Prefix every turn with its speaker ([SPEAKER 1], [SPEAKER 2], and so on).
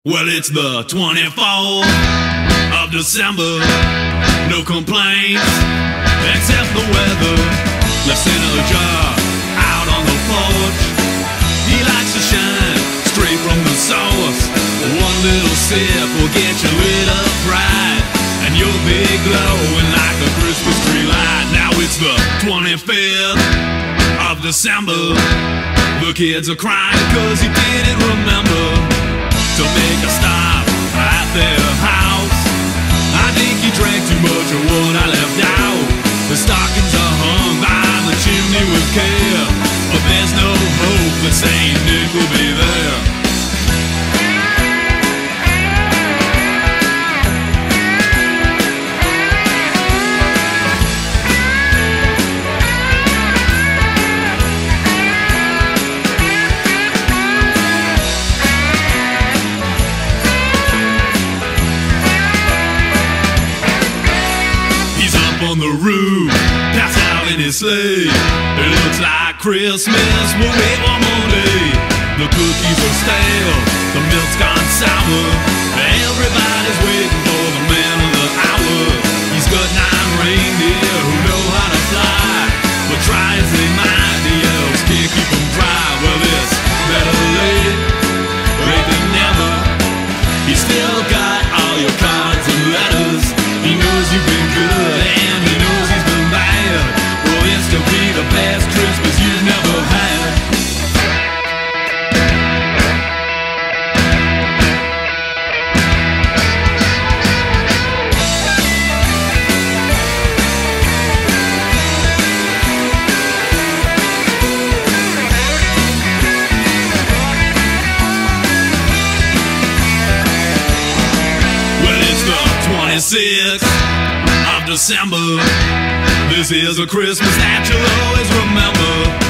[SPEAKER 1] Well, it's the 24th of December. No complaints except the weather. Lieutenant Jar out on the porch. He likes to shine straight from the source. One little sip will get you lit up right. And you'll be glowing like a Christmas tree light. Now it's the 25th of December. The kids are crying cause he didn't remember to make a stop at their house. I think he drank too much of what I left out. The stockings are hung by the chimney with care, but there's no hope that Saint on the roof, passed out in his sleigh. It looks like Christmas, we'll wait one more day. The cookies are stale, 26th of December. This is a Christmas that you'll always remember.